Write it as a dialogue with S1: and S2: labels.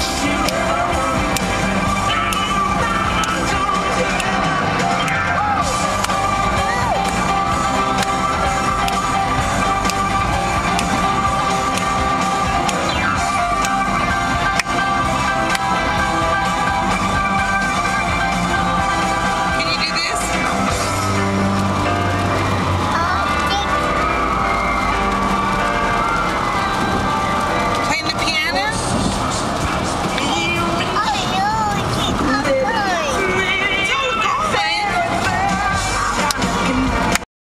S1: She